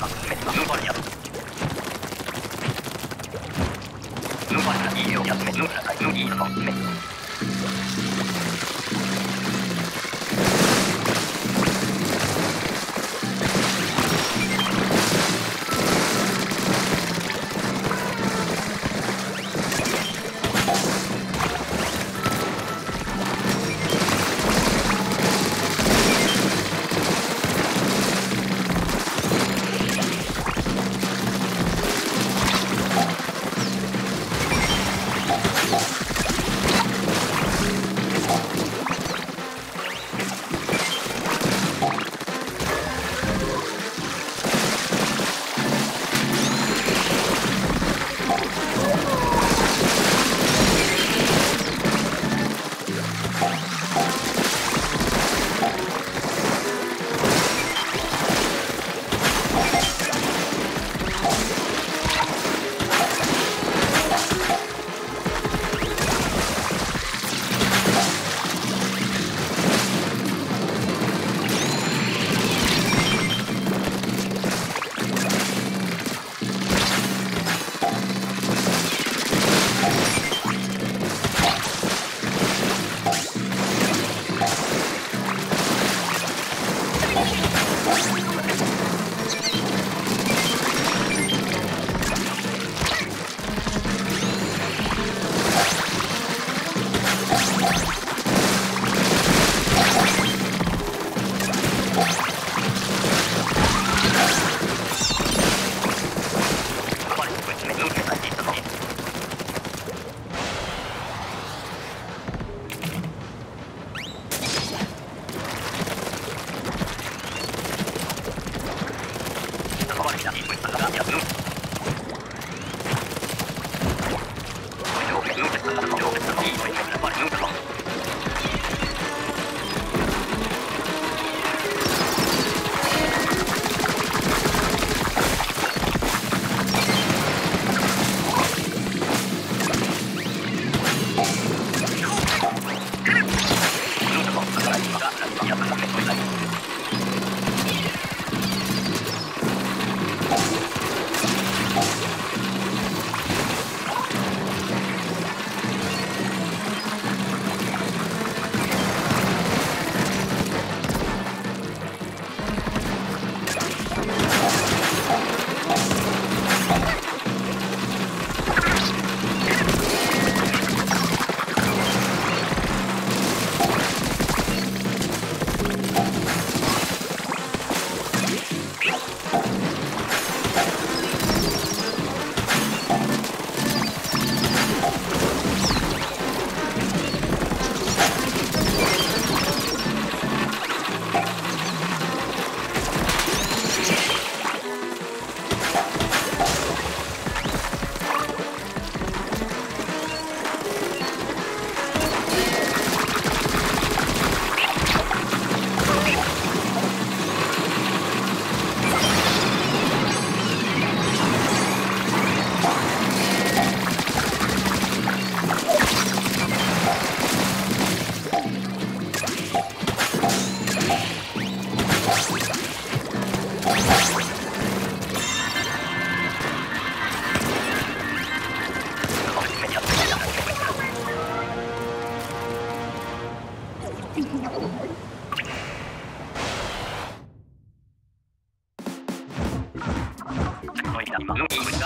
Ну, Yeah.